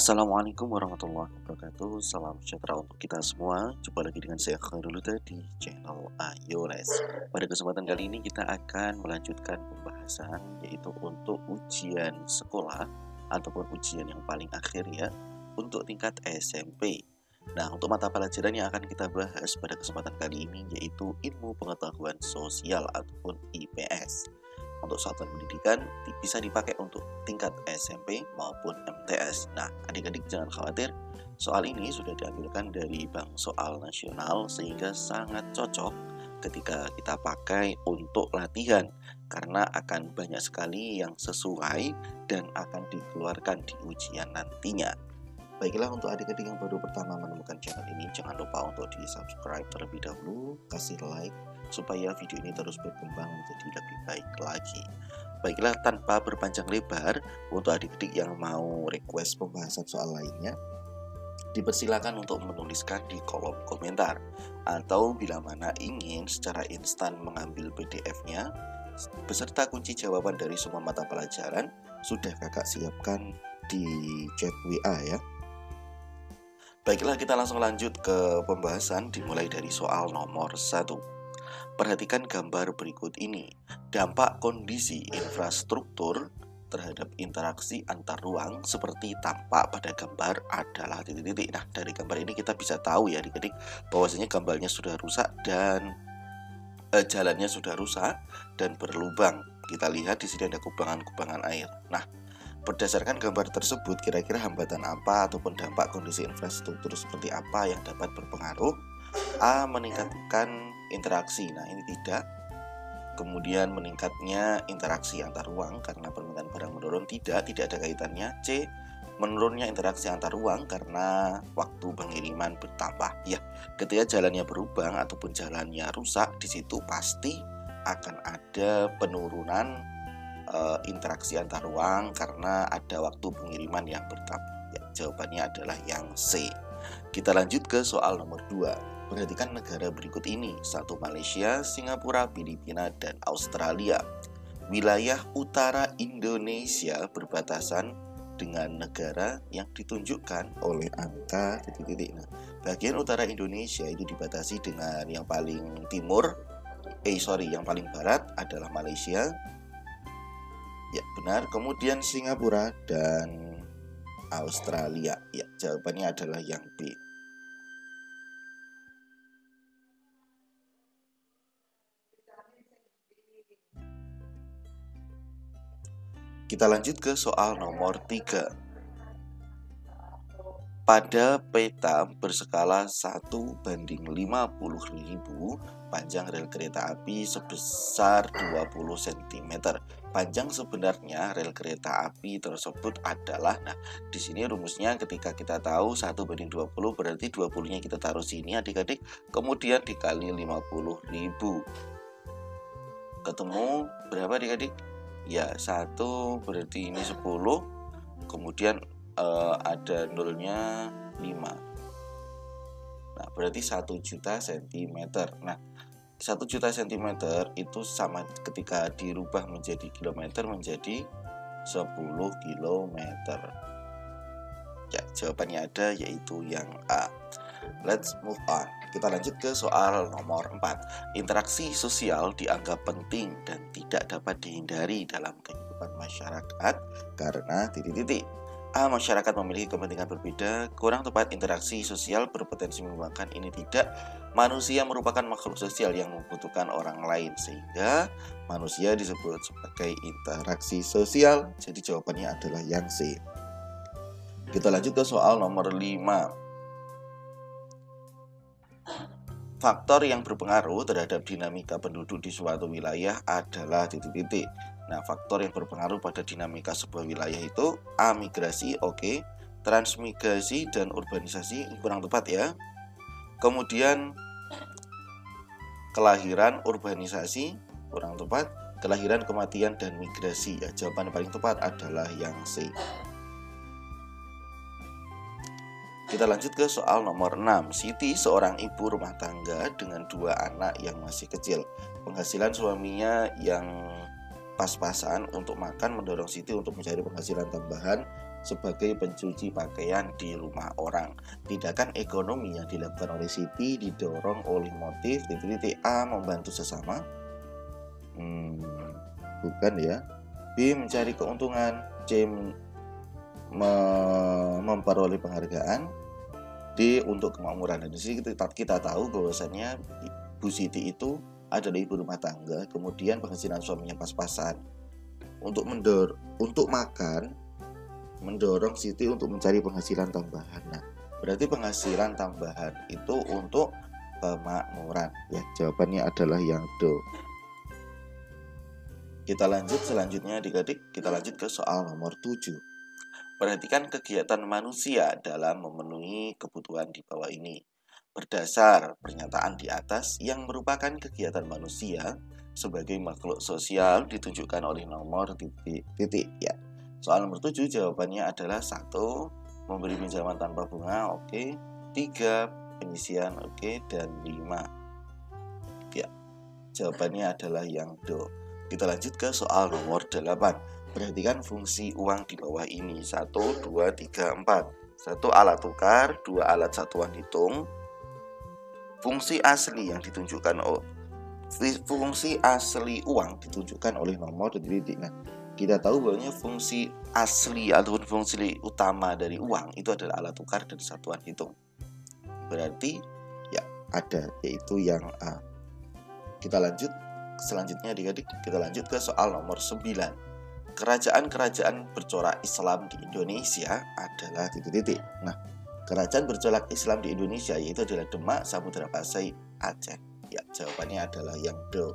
Assalamualaikum warahmatullahi wabarakatuh. Salam sejahtera untuk kita semua. Jumpa lagi dengan saya Khairul di channel Ayo Les Pada kesempatan kali ini kita akan melanjutkan pembahasan Yaitu untuk ujian sekolah Ataupun ujian yang paling akhir ya Untuk tingkat SMP Nah untuk mata pelajaran yang akan kita bahas pada kesempatan kali ini Yaitu ilmu pengetahuan sosial ataupun IPS untuk satuan pendidikan bisa dipakai untuk tingkat SMP maupun MTS. Nah, adik-adik jangan khawatir, soal ini sudah diambilkan dari Bank Soal Nasional sehingga sangat cocok ketika kita pakai untuk latihan karena akan banyak sekali yang sesuai dan akan dikeluarkan di ujian nantinya. Baiklah untuk adik-adik yang baru pertama menemukan channel ini jangan lupa untuk di subscribe terlebih dahulu, kasih like, supaya video ini terus berkembang menjadi lebih baik lagi. Baiklah, tanpa berpanjang lebar, untuk adik-adik yang mau request pembahasan soal lainnya, dipersilakan untuk menuliskan di kolom komentar. Atau bila mana ingin secara instan mengambil PDF-nya, beserta kunci jawaban dari semua mata pelajaran, sudah kakak siapkan di chat WA ya. Baiklah kita langsung lanjut ke pembahasan dimulai dari soal nomor 1. Perhatikan gambar berikut ini. Dampak kondisi infrastruktur terhadap interaksi antar ruang seperti tampak pada gambar adalah titik-titik. Nah, dari gambar ini kita bisa tahu ya adik-adik bahwasanya gambarnya sudah rusak dan eh, jalannya sudah rusak dan berlubang. Kita lihat di sini ada kubangan-kubangan air. Nah, berdasarkan gambar tersebut kira-kira hambatan apa ataupun dampak kondisi infrastruktur seperti apa yang dapat berpengaruh A meningkatkan interaksi. Nah, ini tidak. Kemudian meningkatnya interaksi antar ruang karena permintaan barang menurun tidak, tidak ada kaitannya. C menurunnya interaksi antar ruang karena waktu pengiriman bertambah. Ya, ketika jalannya berubah ataupun jalannya rusak, di situ pasti akan ada penurunan e, interaksi antar ruang karena ada waktu pengiriman yang bertambah. Ya, jawabannya adalah yang C. Kita lanjut ke soal nomor 2. Perhatikan negara berikut ini, satu Malaysia, Singapura, Filipina, dan Australia. Wilayah utara Indonesia berbatasan dengan negara yang ditunjukkan oleh angka titik-titik. Nah, bagian utara Indonesia itu dibatasi dengan yang paling timur, eh sorry, yang paling barat adalah Malaysia. Ya benar. Kemudian Singapura dan Australia. Ya jawabannya adalah yang B. Kita lanjut ke soal nomor 3. Pada peta berskala 1 banding 50.000 panjang rel kereta api sebesar 20 cm. Panjang sebenarnya rel kereta api tersebut adalah nah di sini rumusnya ketika kita tahu 1 banding 20 berarti 20-nya kita taruh sini adik-adik kemudian dikali 50.000. Ketemu berapa adik-adik? Ya satu berarti ini 10 kemudian uh, ada nolnya 5 nah berarti 1 juta sentimeter. Nah 1 juta sentimeter itu sama ketika dirubah menjadi kilometer menjadi 10 kilometer. Ya jawabannya ada yaitu yang A. Let's move on kita lanjut ke soal nomor 4. Interaksi sosial dianggap penting dan tidak dapat dihindari dalam kehidupan masyarakat karena titik-titik. A. Masyarakat memiliki kepentingan berbeda, kurang tepat interaksi sosial berpotensi mengembangkan ini tidak. Manusia merupakan makhluk sosial yang membutuhkan orang lain sehingga manusia disebut sebagai interaksi sosial. Jadi jawabannya adalah yang C. Kita lanjut ke soal nomor 5. Faktor yang berpengaruh terhadap dinamika penduduk di suatu wilayah adalah titik-titik. Nah, faktor yang berpengaruh pada dinamika sebuah wilayah itu A. Migrasi, oke. Okay. Transmigrasi dan urbanisasi kurang tepat ya. Kemudian kelahiran, urbanisasi kurang tepat. Kelahiran, kematian dan migrasi ya. Jawaban paling tepat adalah yang C. Kita lanjut ke soal nomor 6. Siti seorang ibu rumah tangga dengan dua anak yang masih kecil. Penghasilan suaminya yang pas-pasan untuk makan mendorong Siti untuk mencari penghasilan tambahan sebagai pencuci pakaian di rumah orang. Tindakan ekonomi yang dilakukan oleh Siti didorong oleh motif titik A membantu sesama. Hmm, bukan ya. B mencari keuntungan, C memperoleh penghargaan, D untuk kemakmuran. Dan di sini kita, kita tahu bahwasannya Bu Siti itu adalah ibu rumah tangga, kemudian penghasilan suaminya pas-pasan. Untuk mendor untuk makan mendorong Siti untuk mencari penghasilan tambahan. Nah, berarti penghasilan tambahan itu untuk kemakmuran. Ya, jawabannya adalah yang do. Kita lanjut selanjutnya adik-adik, kita lanjut ke soal nomor 7. Perhatikan kegiatan manusia dalam memenuhi kebutuhan di bawah ini. Berdasar pernyataan di atas yang merupakan kegiatan manusia sebagai makhluk sosial ditunjukkan oleh nomor titik-titik ya. Soal nomor 7 jawabannya adalah satu memberi pinjaman tanpa bunga, oke. Okay. 3 penyisian, oke, okay. dan 5 ya. Jawabannya adalah yang do. Kita lanjut ke soal nomor 8. Perhatikan fungsi uang di bawah ini. 1, 2, 3, 4. Satu alat tukar, dua alat satuan hitung. Fungsi asli yang ditunjukkan oh, fungsi asli uang ditunjukkan oleh nomor titik. Nah, kita tahu bahwa fungsi asli ataupun fungsi utama dari uang itu adalah alat tukar dan satuan hitung. Berarti ya ada yaitu yang A. Kita lanjut selanjutnya adik-adik kita lanjut ke soal nomor 9 kerajaan-kerajaan bercorak Islam di Indonesia adalah titik-titik. Nah, kerajaan bercorak Islam di Indonesia yaitu adalah Demak, Samudra Pasai, Aceh. Ya, jawabannya adalah yang do.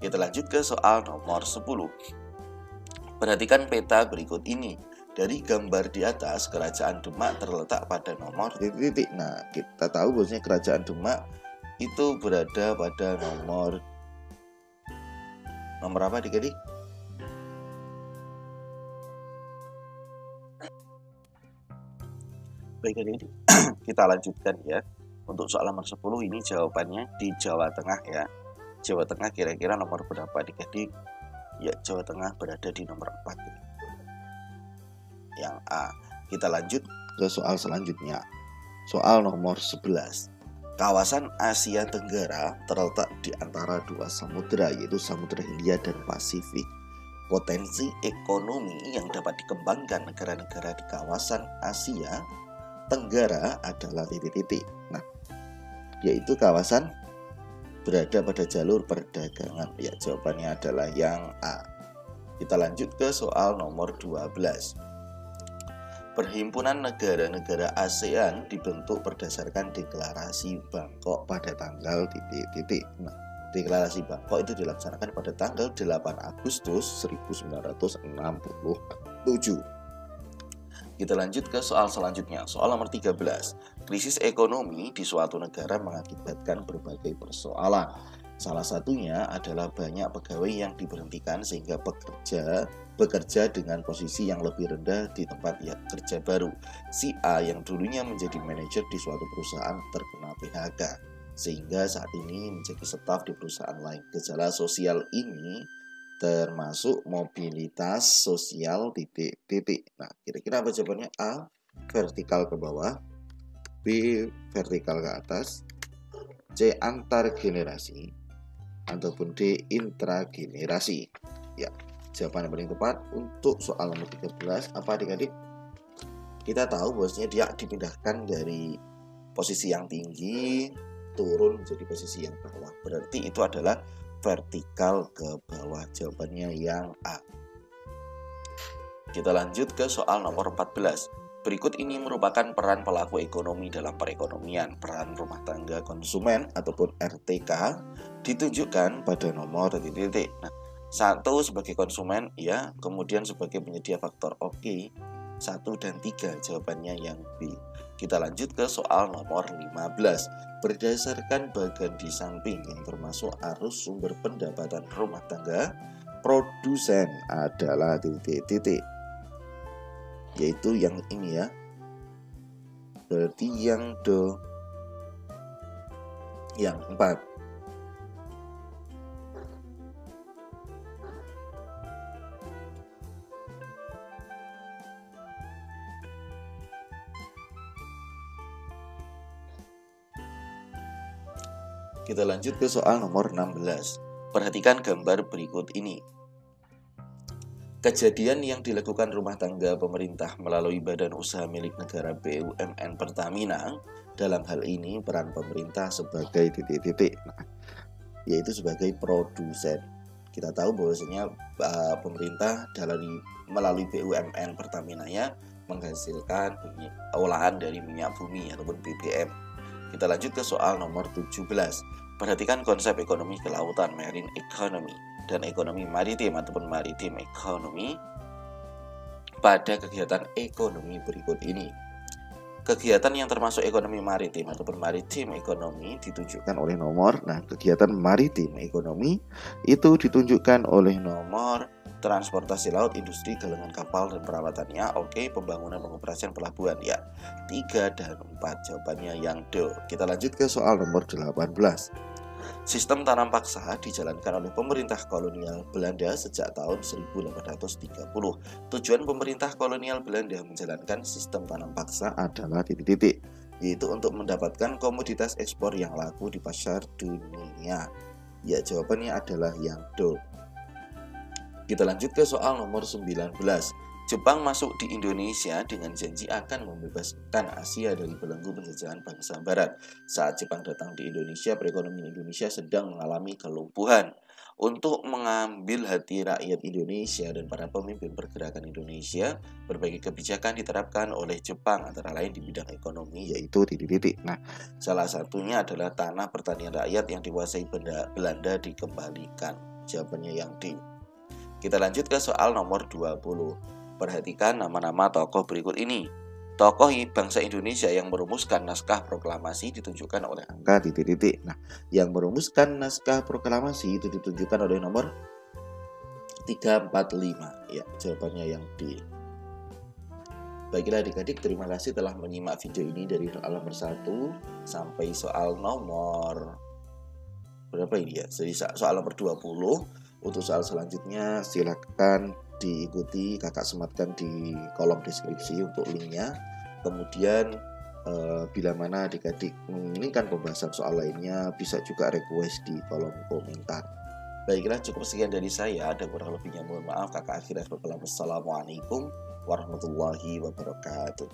Kita lanjut ke soal nomor 10. Perhatikan peta berikut ini. Dari gambar di atas, kerajaan Demak terletak pada nomor titik-titik. Nah, kita tahu bahwasanya kerajaan Demak itu berada pada nomor nomor apa adik-adik? Baik ini kita lanjutkan ya. Untuk soal nomor 10 ini jawabannya di Jawa Tengah ya. Jawa Tengah kira-kira nomor berapa adik-adik? Ya, Jawa Tengah berada di nomor 4 ya. Yang A. Kita lanjut ke soal selanjutnya. Soal nomor 11. Kawasan Asia Tenggara terletak di antara dua samudera yaitu Samudra Hindia dan Pasifik. Potensi ekonomi yang dapat dikembangkan negara-negara di kawasan Asia Tenggara adalah titik-titik. Nah, yaitu kawasan berada pada jalur perdagangan. Ya, jawabannya adalah yang A. Kita lanjut ke soal nomor 12. Perhimpunan negara-negara ASEAN dibentuk berdasarkan deklarasi Bangkok pada tanggal titik-titik. Nah, deklarasi Bangkok itu dilaksanakan pada tanggal 8 Agustus 1967. Kita lanjut ke soal selanjutnya, soal nomor 13. Krisis ekonomi di suatu negara mengakibatkan berbagai persoalan. Salah satunya adalah banyak pegawai yang diberhentikan sehingga pekerja bekerja dengan posisi yang lebih rendah di tempat ya, kerja baru. Si A yang dulunya menjadi manajer di suatu perusahaan terkena PHK sehingga saat ini menjadi staf di perusahaan lain. Gejala sosial ini termasuk mobilitas sosial titik-titik. Nah, kira-kira apa jawabannya? A. Vertikal ke bawah B. Vertikal ke atas C. Antar generasi Ataupun D. Intragenerasi Ya, jawaban yang paling tepat untuk soal nomor 13 Apa adik-adik? Kita tahu bahwasanya dia dipindahkan dari posisi yang tinggi turun menjadi posisi yang bawah Berarti itu adalah vertikal ke bawah. Jawabannya yang A. Kita lanjut ke soal nomor 14. Berikut ini merupakan peran pelaku ekonomi dalam perekonomian. Peran rumah tangga konsumen ataupun RTK ditunjukkan pada nomor titik-titik. Nah, satu sebagai konsumen ya, kemudian sebagai penyedia faktor oke, okay, satu dan tiga jawabannya yang B. Kita lanjut ke soal nomor 15. Berdasarkan bagian di samping yang termasuk arus sumber pendapatan rumah tangga, produsen adalah titik-titik. Yaitu yang ini ya. Berarti yang do yang empat Kita lanjut ke soal nomor 16. Perhatikan gambar berikut ini. Kejadian yang dilakukan rumah tangga pemerintah melalui badan usaha milik negara BUMN Pertamina dalam hal ini peran pemerintah sebagai titik-titik nah, yaitu sebagai produsen. Kita tahu bahwasanya uh, pemerintah dari melalui BUMN Pertamina ya menghasilkan olahan dari minyak bumi ataupun BBM kita lanjut ke soal nomor 17. Perhatikan konsep ekonomi kelautan marine economy dan ekonomi maritim ataupun maritim economy pada kegiatan ekonomi berikut ini. Kegiatan yang termasuk ekonomi maritim ataupun maritim ekonomi ditunjukkan oleh nomor. Nah, kegiatan maritim ekonomi itu ditunjukkan oleh nomor transportasi laut, industri, galangan kapal dan perawatannya. Oke, pembangunan pengoperasian pelabuhan ya. 3 dan 4 jawabannya yang D. Kita lanjut ke soal nomor 18. Sistem tanam paksa dijalankan oleh pemerintah kolonial Belanda sejak tahun 1830. Tujuan pemerintah kolonial Belanda menjalankan sistem tanam paksa adalah titik-titik, yaitu untuk mendapatkan komoditas ekspor yang laku di pasar dunia. Ya, jawabannya adalah yang D. Kita lanjut ke soal nomor 19. Jepang masuk di Indonesia dengan janji akan membebaskan Asia dari belenggu penjajahan bangsa Barat. Saat Jepang datang di Indonesia, perekonomian Indonesia sedang mengalami kelumpuhan. Untuk mengambil hati rakyat Indonesia dan para pemimpin pergerakan Indonesia, berbagai kebijakan diterapkan oleh Jepang antara lain di bidang ekonomi yaitu titik-titik. Nah, salah satunya adalah tanah pertanian rakyat yang dikuasai Belanda dikembalikan. Jawabannya yang D. Kita lanjut ke soal nomor 20. Perhatikan nama-nama tokoh berikut ini. Tokoh bangsa Indonesia yang merumuskan naskah proklamasi ditunjukkan oleh angka titik-titik. Nah, yang merumuskan naskah proklamasi itu ditunjukkan oleh nomor 345. Ya, jawabannya yang D. Baiklah adik-adik, terima kasih telah menyimak video ini dari soal nomor 1 sampai soal nomor berapa ini ya? Jadi soal nomor 20 untuk soal selanjutnya silahkan diikuti kakak sematkan di kolom deskripsi untuk linknya. Kemudian eh, bila mana adik-adik menginginkan pembahasan soal lainnya bisa juga request di kolom komentar. Baiklah cukup sekian dari saya. Ada kurang lebihnya mohon maaf. Kakak akhirnya berkelam. Assalamualaikum warahmatullahi wabarakatuh.